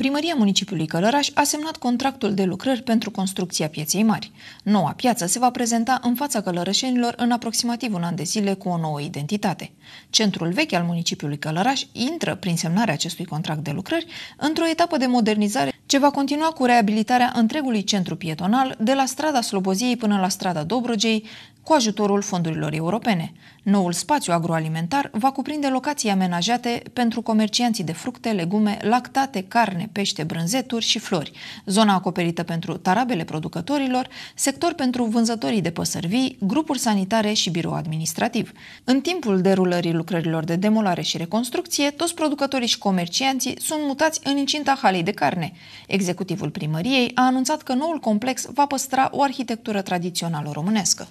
Primăria municipiului Călăraș a semnat contractul de lucrări pentru construcția pieței mari. Noua piață se va prezenta în fața călărășenilor în aproximativ un an de zile cu o nouă identitate. Centrul vechi al municipiului Călăraș intră prin semnarea acestui contract de lucrări într-o etapă de modernizare ce va continua cu reabilitarea întregului centru pietonal de la strada Sloboziei până la strada Dobrogei, cu ajutorul fondurilor europene. Noul spațiu agroalimentar va cuprinde locații amenajate pentru comercianții de fructe, legume, lactate, carne, pește, brânzeturi și flori, zona acoperită pentru tarabele producătorilor, sector pentru vânzătorii de păsări vii, grupuri sanitare și birou administrativ. În timpul derulării lucrărilor de demolare și reconstrucție, toți producătorii și comercianții sunt mutați în incinta halei de carne. Executivul primăriei a anunțat că noul complex va păstra o arhitectură tradițională românescă.